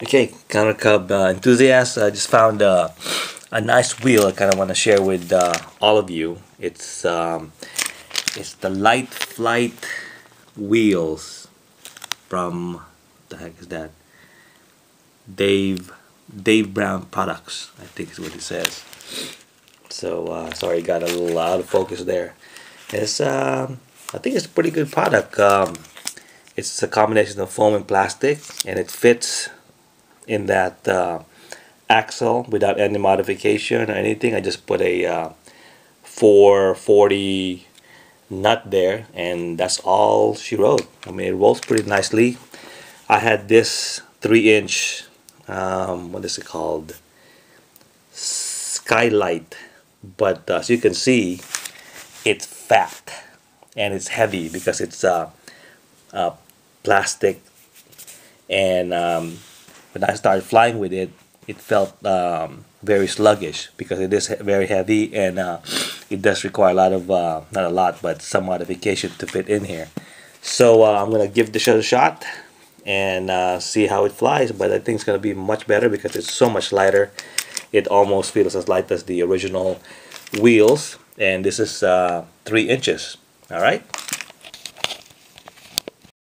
Okay, Counter Cub uh, enthusiasts, I just found uh, a nice wheel I kind of want to share with uh, all of you. It's um, it's the Lite Flite wheels from the heck is that? Dave Dave Brown Products, I think is what it says. So uh, sorry, got a little out of focus there. It's um, I think it's a pretty good product. Um, it's a combination of foam and plastic, and it fits in that uh, axle without any modification or anything. I just put a uh, 440 nut there and that's all she wrote. I mean it rolls pretty nicely. I had this 3 inch um, what is it called skylight but uh, as you can see it's fat and it's heavy because it's uh, uh, plastic and um, when I started flying with it, it felt um, very sluggish because it is very heavy and uh, it does require a lot of, uh, not a lot, but some modification to fit in here. So uh, I'm going to give this a shot and uh, see how it flies, but I think it's going to be much better because it's so much lighter. It almost feels as light as the original wheels and this is uh, 3 inches. Alright?